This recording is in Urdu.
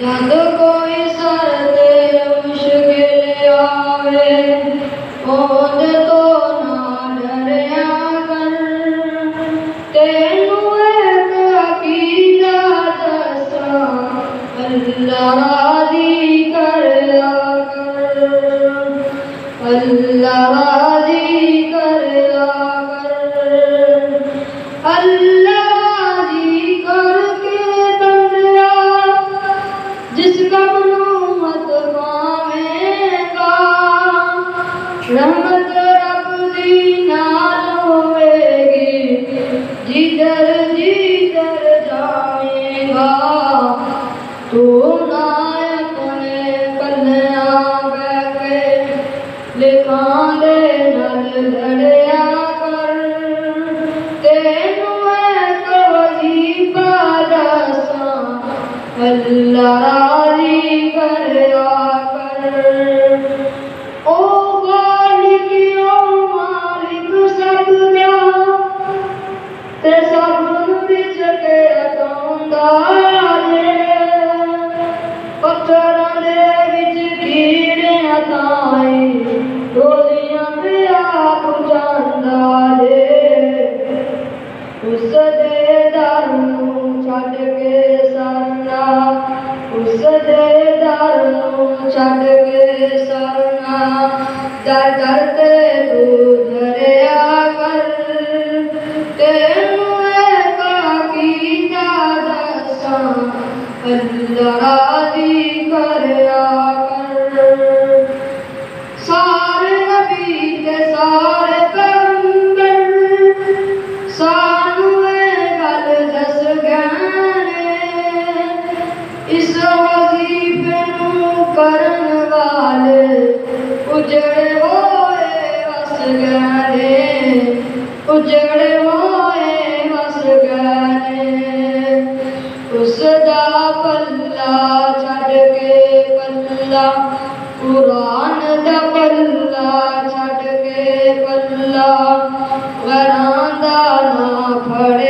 جد کوئی سر تے مشکل آوے اود تو نہ ڈریا کر۔ تینوں ایک عقیدہ اللہ راضی کریا کر۔ اللہ کریا رحمت رب دی نال ہوئے گی جدھر جدھر جائیں گا تو نہ اپنے کلیاں بہ کے لکھاں دے نل لڑیا کر تینوں ایک وظیفہ دساں اللہ تے کے دے وچ کیڑیاں تائیں روزیاں تے آپ اس دے در نوں چھڈ کے سرنا در در در تے تو اجڑے ہوئے وس گئے اجڑے قرآن دا پلا چھٹ کے پلا وراندہ نہ پھڑے